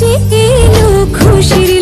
যে এলো খুশির